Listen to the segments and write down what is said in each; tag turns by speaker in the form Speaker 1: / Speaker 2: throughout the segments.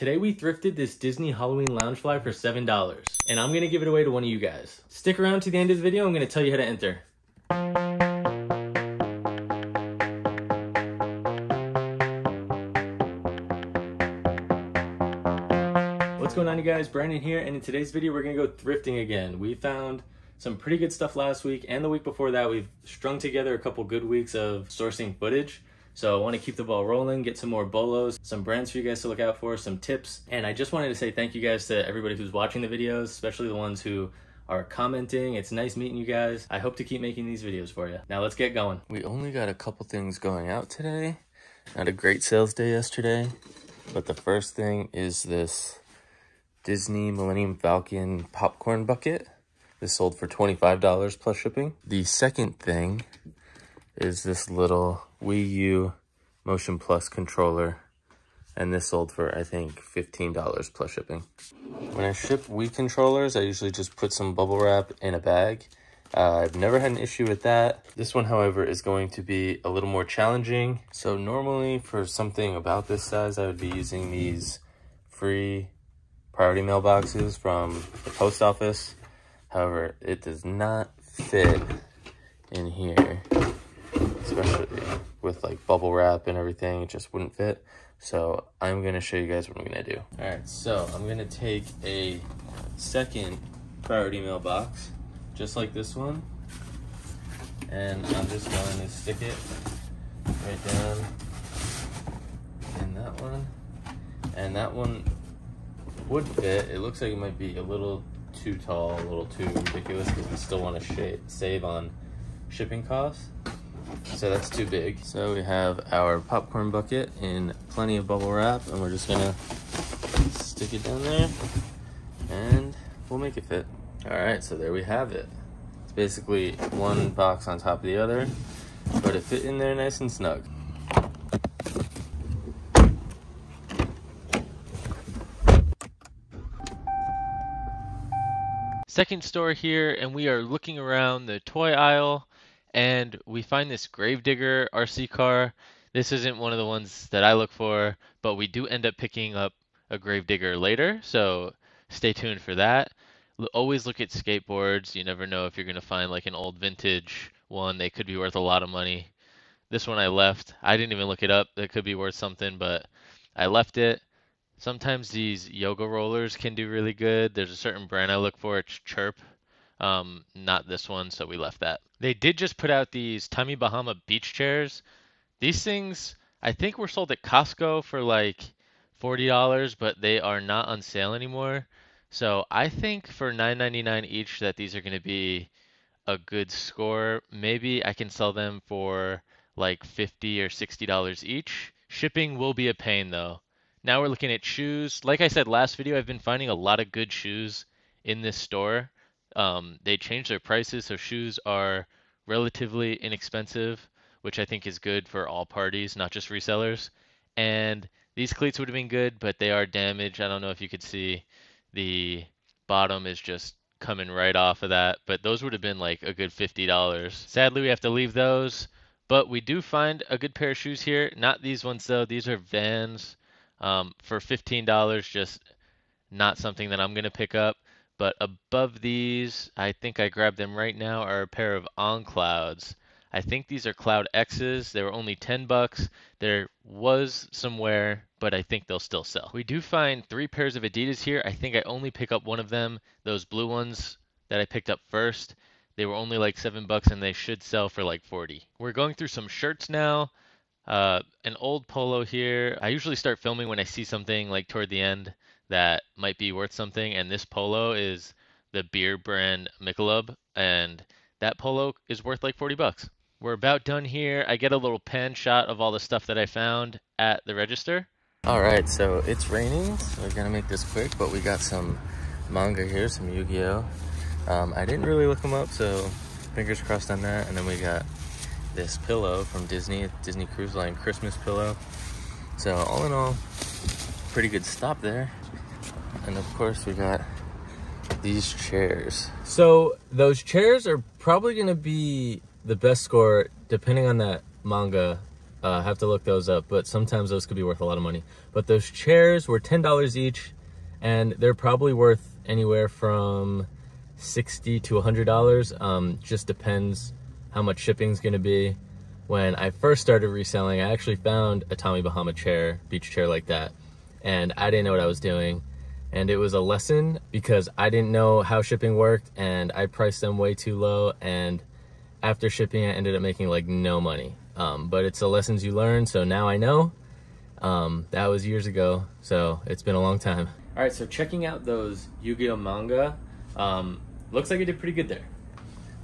Speaker 1: Today we thrifted this Disney Halloween Loungefly for $7, and I'm gonna give it away to one of you guys. Stick around to the end of the video, I'm gonna tell you how to enter. What's going on you guys? Brandon here, and in today's video we're gonna go thrifting again. We found some pretty good stuff last week, and the week before that we've strung together a couple good weeks of sourcing footage. So I want to keep the ball rolling, get some more bolos, some brands for you guys to look out for, some tips. And I just wanted to say thank you guys to everybody who's watching the videos, especially the ones who are commenting. It's nice meeting you guys. I hope to keep making these videos for you. Now let's get going.
Speaker 2: We only got a couple things going out today. Had a great sales day yesterday. But the first thing is this Disney Millennium Falcon popcorn bucket. This sold for $25 plus shipping. The second thing is this little Wii U Motion Plus controller. And this sold for, I think, $15 plus shipping. When I ship Wii controllers, I usually just put some bubble wrap in a bag. Uh, I've never had an issue with that. This one, however, is going to be a little more challenging. So normally for something about this size, I would be using these free priority mailboxes from the post office. However, it does not fit in here especially with like bubble wrap and everything, it just wouldn't fit. So I'm gonna show you guys what I'm gonna do. All right, so I'm gonna take a second priority mailbox, just like this one, and I'm just going to stick it right down in that one. And that one would fit. It looks like it might be a little too tall, a little too ridiculous because we still want to save on shipping costs. So that's too big. So we have our popcorn bucket in plenty of bubble wrap and we're just gonna stick it down there and we'll make it fit. All right, so there we have it. It's basically one box on top of the other, but it fit in there nice and snug.
Speaker 3: Second store here, and we are looking around the toy aisle and we find this Gravedigger RC car. This isn't one of the ones that I look for, but we do end up picking up a Gravedigger later, so stay tuned for that. Always look at skateboards. You never know if you're going to find like an old vintage one. They could be worth a lot of money. This one I left. I didn't even look it up. That could be worth something, but I left it. Sometimes these yoga rollers can do really good. There's a certain brand I look for. It's Chirp. Um, not this one, so we left that. They did just put out these Tommy Bahama beach chairs. These things, I think, were sold at Costco for like $40, but they are not on sale anymore. So I think for $9.99 each that these are going to be a good score. Maybe I can sell them for like 50 or $60 each. Shipping will be a pain though. Now we're looking at shoes. Like I said last video, I've been finding a lot of good shoes in this store. Um, they changed their prices, so shoes are relatively inexpensive, which I think is good for all parties, not just resellers. And these cleats would have been good, but they are damaged. I don't know if you could see the bottom is just coming right off of that, but those would have been like a good $50. Sadly, we have to leave those, but we do find a good pair of shoes here. Not these ones though. These are Vans um, for $15, just not something that I'm going to pick up. But above these, I think I grabbed them right now, are a pair of On Clouds. I think these are Cloud X's. They were only 10 bucks. There was some wear, but I think they'll still sell. We do find three pairs of Adidas here. I think I only pick up one of them, those blue ones that I picked up first. They were only like seven bucks and they should sell for like 40. We're going through some shirts now. Uh, an old polo here. I usually start filming when I see something like toward the end that might be worth something. And this polo is the beer brand Michelob, and that polo is worth like 40 bucks. We're about done here. I get a little pan shot of all the stuff that I found at the register.
Speaker 2: All right, so it's raining, so we're gonna make this quick, but we got some manga here, some Yu-Gi-Oh! Um, I didn't really look them up, so fingers crossed on that. And then we got this pillow from Disney, Disney Cruise Line Christmas pillow. So all in all, pretty good stop there. And of course we got these chairs.
Speaker 1: So those chairs are probably gonna be the best score depending on that manga Uh, have to look those up, but sometimes those could be worth a lot of money. But those chairs were $10 each, and they're probably worth anywhere from 60 to $100. Um, just depends how much shipping's gonna be. When I first started reselling, I actually found a Tommy Bahama chair, beach chair like that, and I didn't know what I was doing. And it was a lesson because I didn't know how shipping worked and I priced them way too low. And after shipping, I ended up making like no money. Um, but it's the lessons you learn, so now I know. Um, that was years ago, so it's been a long time. All right, so checking out those Yu-Gi-Oh manga, um, looks like it did pretty good there.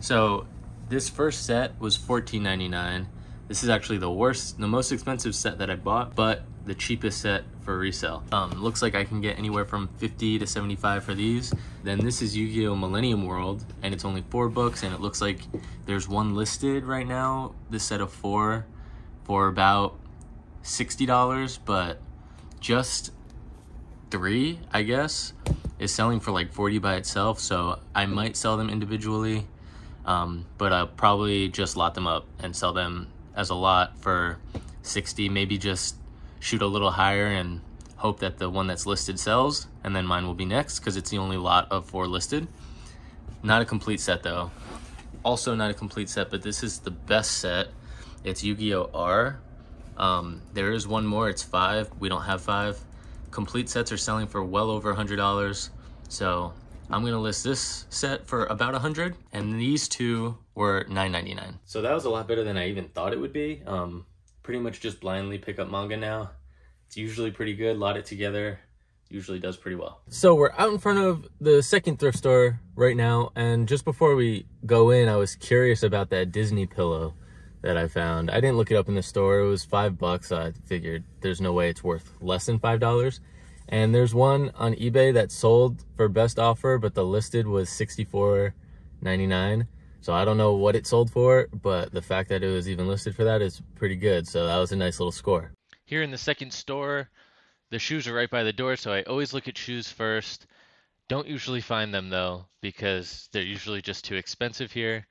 Speaker 1: So this first set was $14.99. This is actually the worst, the most expensive set that I bought, but the cheapest set for resale. Um, looks like I can get anywhere from 50 to 75 for these. Then this is Yu-Gi-Oh! Millennium World, and it's only four books, and it looks like there's one listed right now, this set of four, for about $60, but just three, I guess, is selling for like 40 by itself, so I might sell them individually, um, but I'll probably just lot them up and sell them as a lot for 60, maybe just shoot a little higher and hope that the one that's listed sells, and then mine will be next because it's the only lot of four listed. Not a complete set though. Also not a complete set, but this is the best set. It's Yu-Gi-Oh! R. Um, there is one more, it's five. We don't have five. Complete sets are selling for well over $100. So I'm gonna list this set for about 100 and these two were 9.99. So that was a lot better than I even thought it would be. Um, pretty much just blindly pick up manga now. It's usually pretty good, lot it together, usually does pretty well. So we're out in front of the second thrift store right now, and just before we go in, I was curious about that Disney pillow that I found. I didn't look it up in the store, it was five bucks, I figured there's no way it's worth less than five dollars. And there's one on eBay that sold for best offer, but the listed was $64.99. So I don't know what it sold for, but the fact that it was even listed for that is pretty good. So that was a nice little score.
Speaker 3: Here in the second store, the shoes are right by the door, so I always look at shoes first. Don't usually find them though, because they're usually just too expensive here.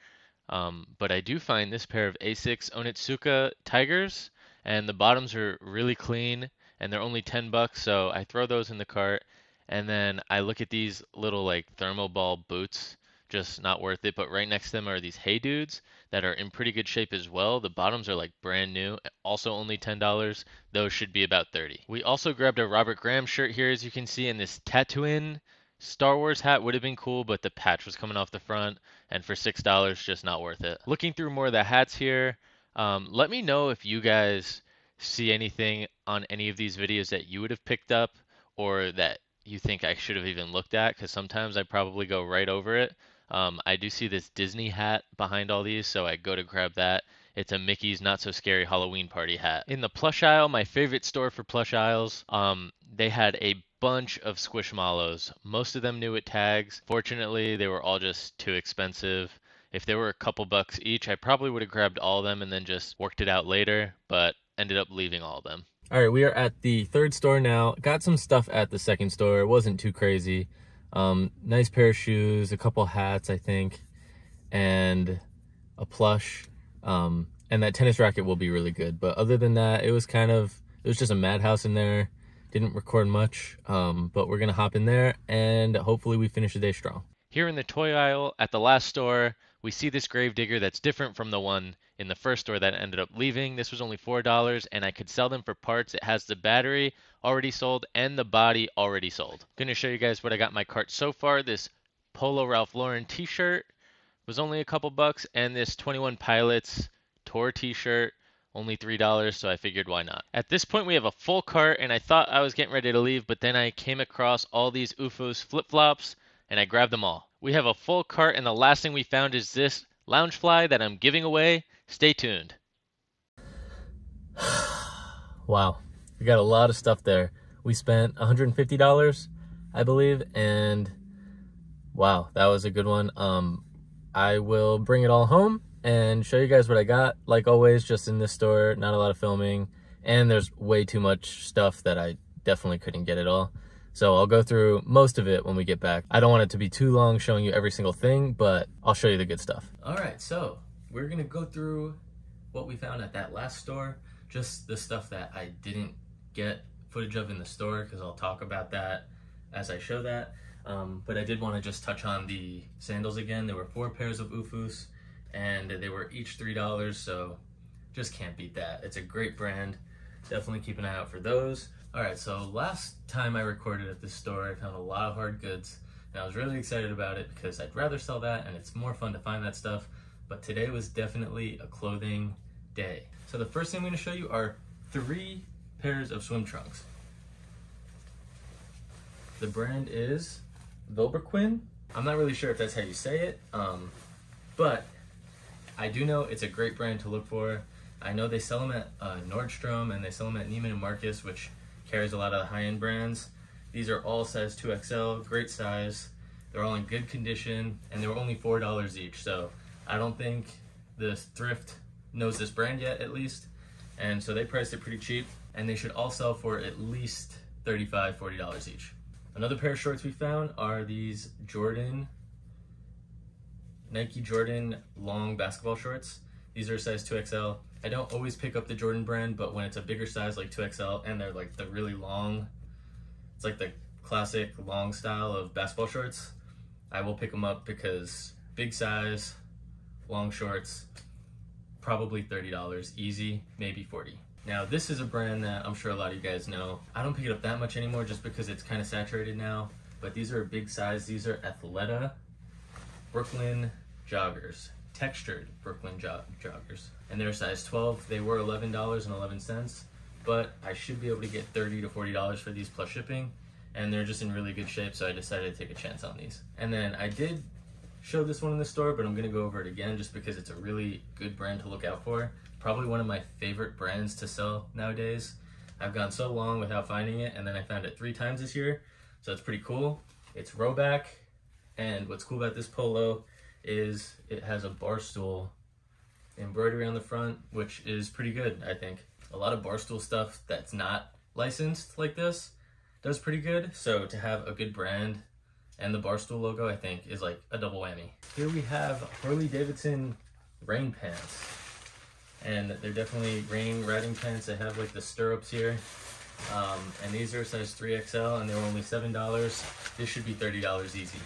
Speaker 3: Um, but I do find this pair of Asics Onitsuka Tigers, and the bottoms are really clean, and they're only 10 bucks, so I throw those in the cart. And then I look at these little like ThermoBall boots just not worth it. But right next to them are these Hey Dudes that are in pretty good shape as well. The bottoms are like brand new, also only $10. Those should be about 30. We also grabbed a Robert Graham shirt here, as you can see, and this Tatooine Star Wars hat would have been cool, but the patch was coming off the front, and for $6, just not worth it. Looking through more of the hats here, um, let me know if you guys see anything on any of these videos that you would have picked up or that you think I should have even looked at because sometimes I probably go right over it. Um, I do see this Disney hat behind all these, so I go to grab that. It's a Mickey's Not So Scary Halloween Party hat. In the plush aisle, my favorite store for plush aisles, um, they had a bunch of Squishmallows. Most of them new at tags. Fortunately, they were all just too expensive. If they were a couple bucks each, I probably would have grabbed all of them and then just worked it out later, but ended up leaving all of them.
Speaker 1: All right, we are at the third store now. Got some stuff at the second store. It wasn't too crazy. Um, nice pair of shoes, a couple hats, I think, and a plush. Um, and that tennis racket will be really good. But other than that, it was kind of, it was just a madhouse in there. Didn't record much, um, but we're going to hop in there and hopefully we finish the day strong.
Speaker 3: Here in the toy aisle at the last store, we see this Gravedigger that's different from the one in the first store that ended up leaving. This was only $4 and I could sell them for parts. It has the battery already sold and the body already sold. I'm to show you guys what I got my cart so far. This Polo Ralph Lauren t-shirt was only a couple bucks and this 21 Pilots tour t-shirt only $3, so I figured why not. At this point, we have a full cart, and I thought I was getting ready to leave, but then I came across all these OOFOS flip-flops, and I grabbed them all. We have a full cart, and the last thing we found is this Loungefly that I'm giving away. Stay tuned.
Speaker 1: wow, we got a lot of stuff there. We spent $150, I believe, and wow, that was a good one. Um, I will bring it all home and show you guys what I got. Like always, just in this store, not a lot of filming, and there's way too much stuff that I definitely couldn't get it all. So I'll go through most of it when we get back. I don't want it to be too long showing you every single thing, but I'll show you the good stuff. All right, so we're gonna go through what we found at that last store just the stuff that I didn't get footage of in the store because I'll talk about that as I show that. Um, but I did want to just touch on the sandals again. There were four pairs of OOFOS and they were each $3, so just can't beat that. It's a great brand. Definitely keep an eye out for those. All right, so last time I recorded at this store, I found a lot of hard goods and I was really excited about it because I'd rather sell that and it's more fun to find that stuff. But today was definitely a clothing day. So the first thing I'm gonna show you are three pairs of swim trunks. The brand is Vilebrequin. I'm not really sure if that's how you say it, um, but I do know it's a great brand to look for. I know they sell them at uh, Nordstrom and they sell them at Neiman and Marcus, which carries a lot of high-end brands. These are all size 2XL, great size. They're all in good condition and they were only $4 each. So I don't think the thrift knows this brand yet, at least. And so they priced it pretty cheap and they should all sell for at least $35, $40 each. Another pair of shorts we found are these Jordan, Nike Jordan long basketball shorts. These are size 2XL. I don't always pick up the Jordan brand, but when it's a bigger size like 2XL and they're like the really long, it's like the classic long style of basketball shorts, I will pick them up because big size, long shorts, probably $30 easy, maybe 40. Now this is a brand that I'm sure a lot of you guys know. I don't pick it up that much anymore just because it's kind of saturated now, but these are a big size. These are Athleta Brooklyn joggers, textured Brooklyn jo joggers. And they're size 12. They were $11.11, but I should be able to get 30 to $40 for these plus shipping. And they're just in really good shape, so I decided to take a chance on these. And then I did show this one in the store, but I'm gonna go over it again just because it's a really good brand to look out for probably one of my favorite brands to sell nowadays. I've gone so long without finding it, and then I found it three times this year, so it's pretty cool. It's Rhoback, and what's cool about this polo is it has a barstool embroidery on the front, which is pretty good, I think. A lot of barstool stuff that's not licensed like this does pretty good, so to have a good brand and the barstool logo, I think, is like a double whammy. Here we have Harley Davidson rain pants and they're definitely rain riding pants. They have like the stirrups here. Um, and these are size 3XL and they were only $7. This should be $30 easy.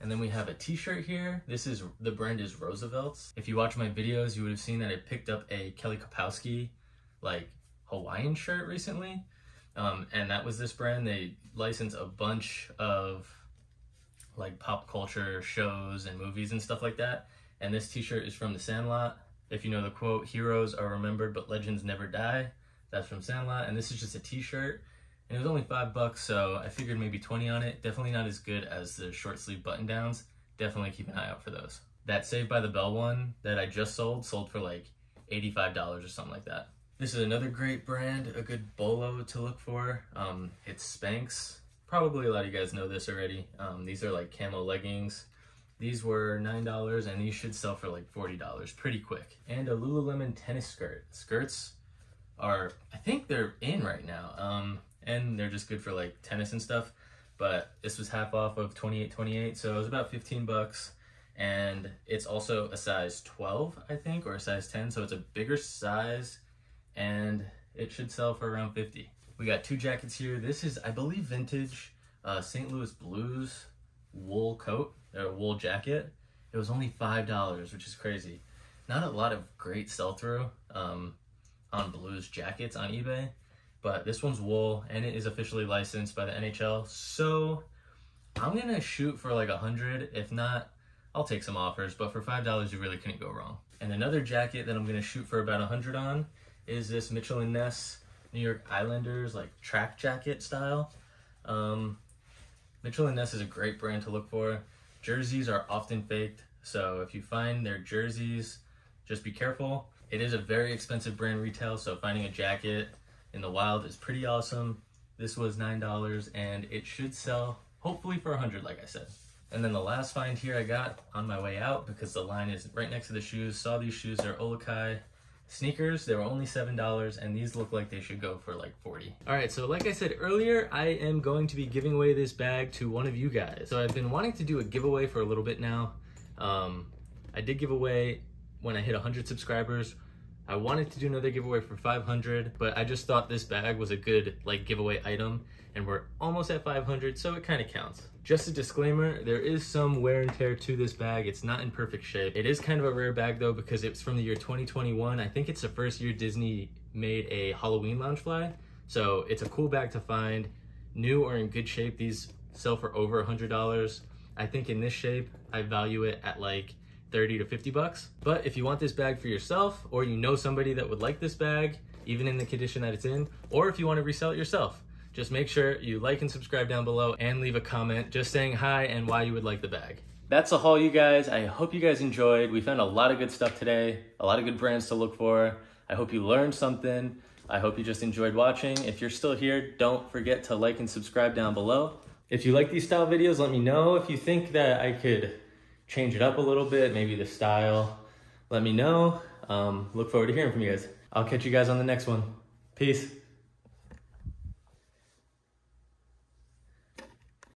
Speaker 1: And then we have a t-shirt here. This is, the brand is Roosevelt's. If you watch my videos, you would have seen that I picked up a Kelly Kapowski like Hawaiian shirt recently. Um, and that was this brand. They license a bunch of like pop culture shows and movies and stuff like that. And this t-shirt is from the Sandlot. If you know the quote, heroes are remembered, but legends never die. That's from Sandlot. And this is just a t-shirt. And it was only five bucks, so I figured maybe 20 on it. Definitely not as good as the short sleeve button downs. Definitely keep an eye out for those. That Saved by the Bell one that I just sold, sold for like $85 or something like that. This is another great brand, a good bolo to look for. Um, it's Spanx. Probably a lot of you guys know this already. Um, these are like camo leggings. These were $9 and these should sell for like $40 pretty quick. And a Lululemon tennis skirt. Skirts are, I think they're in right now. Um, and they're just good for like tennis and stuff. But this was half off of 28.28, so it was about 15 bucks. And it's also a size 12, I think, or a size 10, so it's a bigger size and it should sell for around 50. We got two jackets here. This is, I believe, vintage uh, St. Louis Blues wool coat a wool jacket. It was only five dollars, which is crazy. Not a lot of great sell through um, on blues jackets on eBay, but this one's wool and it is officially licensed by the NHL. So I'm gonna shoot for like a hundred. If not, I'll take some offers. But for five dollars, you really couldn't go wrong. And another jacket that I'm gonna shoot for about a hundred on is this Mitchell and Ness New York Islanders like track jacket style. Um, Mitchell and Ness is a great brand to look for. Jerseys are often faked, so if you find their jerseys, just be careful. It is a very expensive brand retail, so finding a jacket in the wild is pretty awesome. This was $9 and it should sell hopefully for 100 like I said. And then the last find here I got on my way out because the line is right next to the shoes. Saw these shoes, they're OluKai Sneakers, they were only $7 and these look like they should go for like 40. All right, so like I said earlier, I am going to be giving away this bag to one of you guys. So I've been wanting to do a giveaway for a little bit now. Um, I did give away when I hit 100 subscribers, I wanted to do another giveaway for 500, but I just thought this bag was a good like giveaway item and we're almost at 500, so it kind of counts. Just a disclaimer, there is some wear and tear to this bag. It's not in perfect shape. It is kind of a rare bag though because it's from the year 2021. I think it's the first year Disney made a Halloween Loungefly. So it's a cool bag to find. New or in good shape, these sell for over $100. I think in this shape, I value it at like 30 to 50 bucks. But if you want this bag for yourself or you know somebody that would like this bag, even in the condition that it's in, or if you want to resell it yourself, just make sure you like and subscribe down below and leave a comment just saying hi and why you would like the bag. That's a haul, you guys. I hope you guys enjoyed. We found a lot of good stuff today, a lot of good brands to look for. I hope you learned something. I hope you just enjoyed watching. If you're still here, don't forget to like and subscribe down below. If you like these style videos, let me know. If you think that I could change it up a little bit, maybe the style, let me know. Um, look forward to hearing from you guys. I'll catch you guys on the next one. Peace.